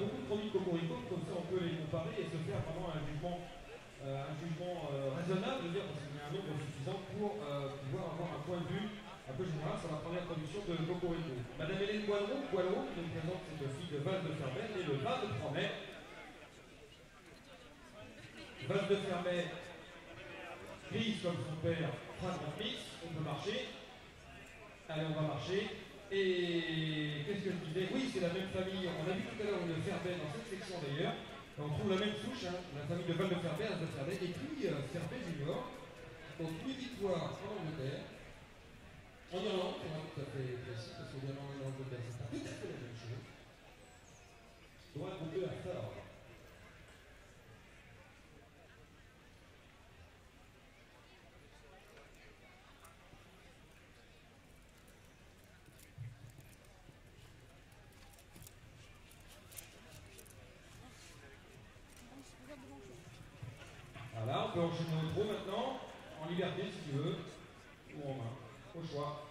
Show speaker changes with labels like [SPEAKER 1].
[SPEAKER 1] beaucoup de produits de Cocorico, comme ça on peut les comparer et se faire vraiment un jugement, euh, un jugement euh, raisonnable, veux dire, parce qu'il y a un nombre suffisant pour euh, pouvoir avoir un point de vue un peu général sur la première production de Cocorico. Madame Hélène Poileau qui nous présente cette fille de Val de Fermet, née le 23 mai. Val de Fermet, grise comme son père, Franck Smith, on peut marcher. Allez, on va marcher. Et qu'est-ce que je disais Oui, c'est la même famille. On a vu tout à l'heure une Dans cette section d'ailleurs. On trouve la même souche, hein, la famille de Val de Ferbet, de Ferbet. Et puis euh, Ferbet Junior, donc une victoire en Angleterre. En Irlande, être tout à fait précis, parce qu'en Irlande et en Angleterre, c'est pas tout à fait la même chose. Droit de à fort. Voilà, on peut enchaîner au maintenant, en liberté si tu veux, ou en main, au choix.